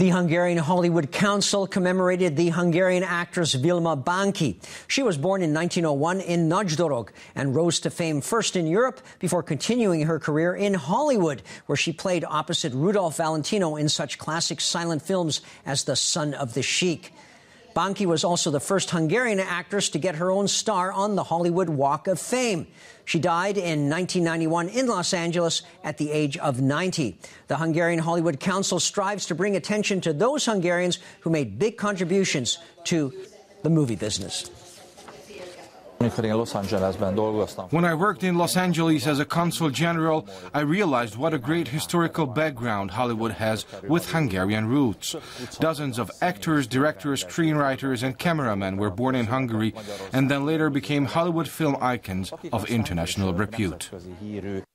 The Hungarian Hollywood Council commemorated the Hungarian actress Vilma Bánky. She was born in 1901 in Nagydorog and rose to fame first in Europe before continuing her career in Hollywood, where she played opposite Rudolph Valentino in such classic silent films as The Son of the Sheik. Bánky was also the first Hungarian actress to get her own star on the Hollywood Walk of Fame. She died in 1991 in Los Angeles at the age of 90. The Hungarian Hollywood Council strives to bring attention to those Hungarians who made big contributions to the movie business. When I worked in Los Angeles as a consul general, I realized what a great historical background Hollywood has with Hungarian roots. Dozens of actors, directors, screenwriters, and cameramen were born in Hungary and then later became Hollywood film icons of international repute.